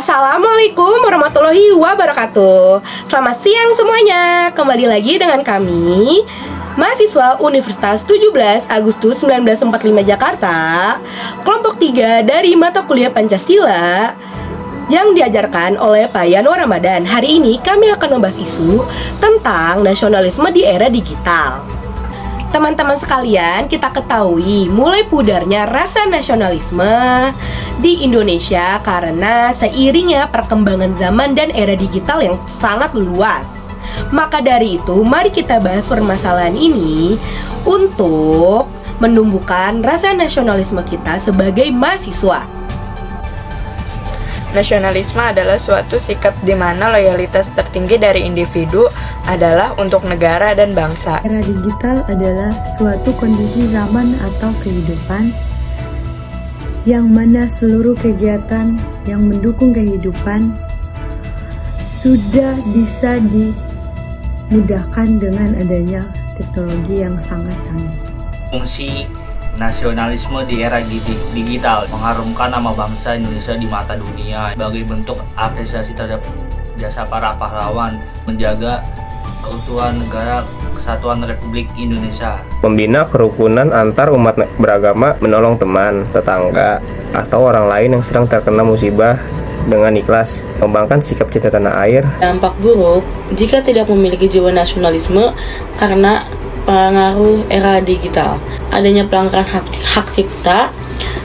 Assalamualaikum warahmatullahi wabarakatuh Selamat siang semuanya Kembali lagi dengan kami Mahasiswa Universitas 17 Agustus 1945 Jakarta Kelompok 3 dari mata kuliah Pancasila yang diajarkan oleh Pak Yanwar Ramadan. Hari ini kami akan membahas isu tentang nasionalisme di era digital. Teman-teman sekalian, kita ketahui mulai pudarnya rasa nasionalisme di Indonesia karena seiringnya perkembangan zaman dan era digital yang sangat luas. Maka dari itu, mari kita bahas permasalahan ini untuk menumbuhkan rasa nasionalisme kita sebagai mahasiswa. Nasionalisme adalah suatu sikap di mana loyalitas tertinggi dari individu adalah untuk negara dan bangsa. Era digital adalah suatu kondisi zaman atau kehidupan yang mana seluruh kegiatan yang mendukung kehidupan sudah bisa dimudahkan dengan adanya teknologi yang sangat canggih. Fungsi nasionalisme di era digital mengharumkan nama bangsa Indonesia di mata dunia sebagai bentuk apresiasi terhadap jasa para pahlawan menjaga keutuhan negara Kesatuan Republik Indonesia. Membina kerukunan antar umat beragama, menolong teman, tetangga, atau orang lain yang sedang terkena musibah dengan ikhlas, mengembangkan sikap cinta tanah air. Dampak buruk jika tidak memiliki jiwa nasionalisme karena pengaruh era digital adanya pelanggaran hak, hak cipta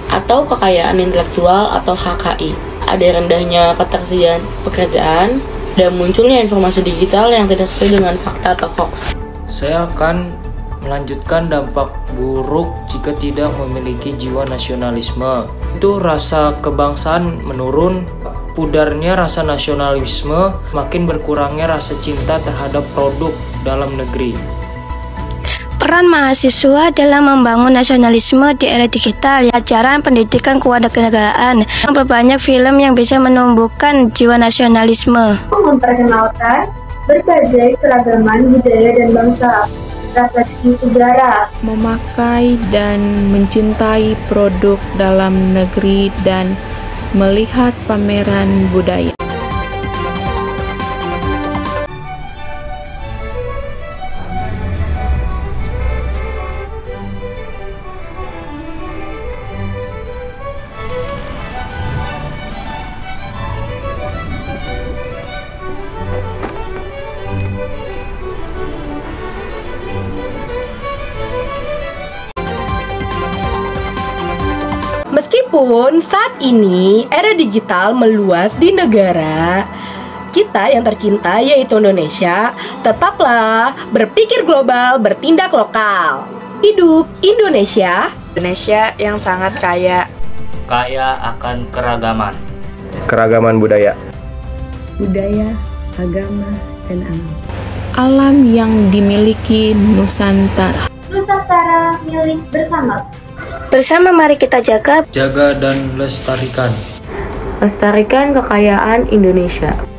atau kekayaan intelektual atau HKI. Ada rendahnya ketersediaan pekerjaan dan munculnya informasi digital yang tidak sesuai dengan fakta atau hoax. Saya akan melanjutkan dampak buruk jika tidak memiliki jiwa nasionalisme. Itu rasa kebangsaan menurun, pudarnya rasa nasionalisme, makin berkurangnya rasa cinta terhadap produk dalam negeri. Peran mahasiswa dalam membangun nasionalisme di era digital, ajaran pendidikan kewarganegaraan, memperbanyak film yang bisa menumbuhkan jiwa nasionalisme. Memperkenalkan berbagai keragaman budaya dan bangsa, refleksi sejarah, memakai dan mencintai produk dalam negeri dan melihat pameran budaya. Meskipun saat ini era digital meluas di negara kita yang tercinta yaitu Indonesia, tetaplah berpikir global, bertindak lokal. Hidup Indonesia. Indonesia yang sangat kaya. Kaya akan keragaman. Keragaman budaya. Budaya, agama, dan alam. Alam yang dimiliki Nusantara. Nusantara milik bersama. Bersama mari kita jaga, jaga dan lestarikan. Lestarikan kekayaan Indonesia.